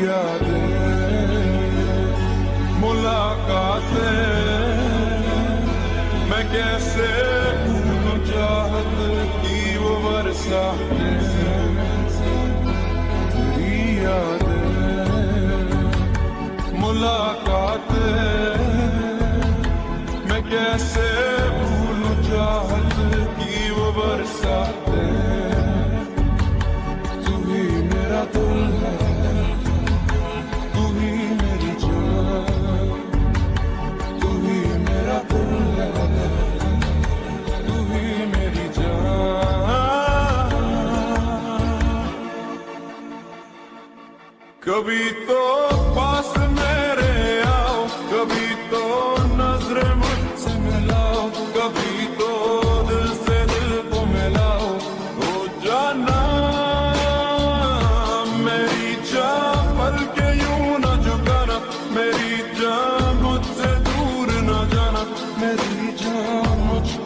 यादें, मुलाकातें, मैं कैसे चाहत की वो बरसातें तेरी यादें, मुलाकातें, मैं कैसे भूलूं चाहत की वो कभी तो पास मेरे आओ, कभी तो नज़र मुझसे मिलाओ, कभी तो दिल से दिल को मिलाओ। हो जाना मेरी जान पल के यूँ न झुकाना, मेरी जान मुझसे दूर न जाना, मेरी जान मुझको